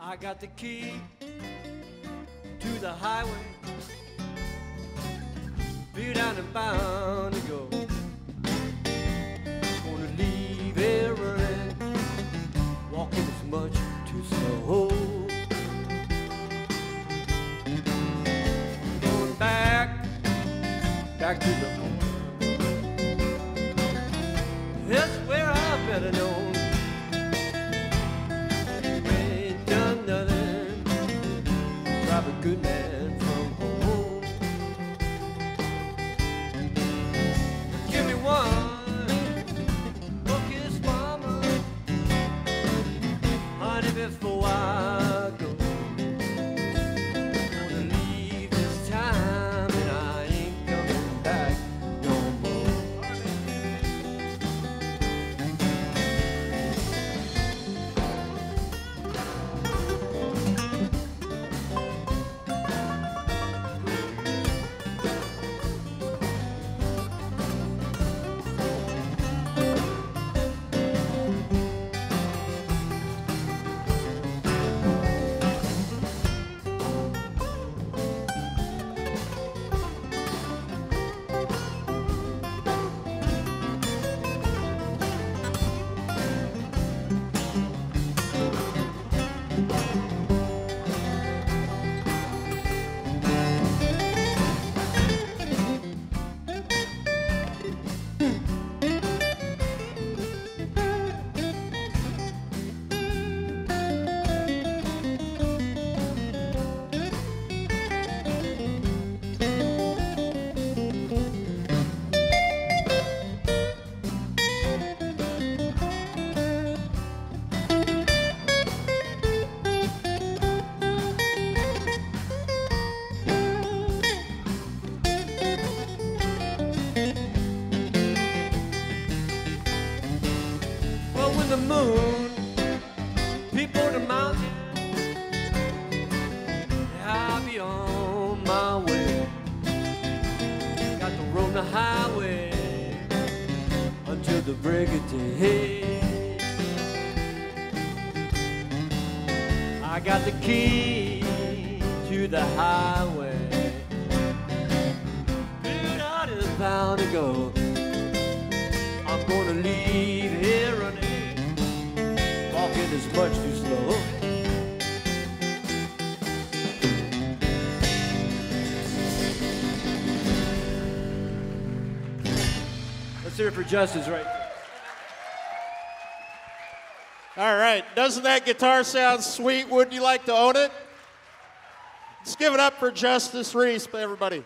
I got the key to the highway. Be down and bound to go. Gonna leave here running. Walking is much too slow. Going back, back to the home. That's where I'm better known. A good man from home. Give me one. His mama. Honey, before I moon peep on the mountain, I'll be on my way. Got to roam the highway until the break of day. I got the key to the highway. I is bound to go. I'm It for Justus right. All right. Doesn't that guitar sound sweet? Wouldn't you like to own it? Let's give it up for Justus Reece, everybody.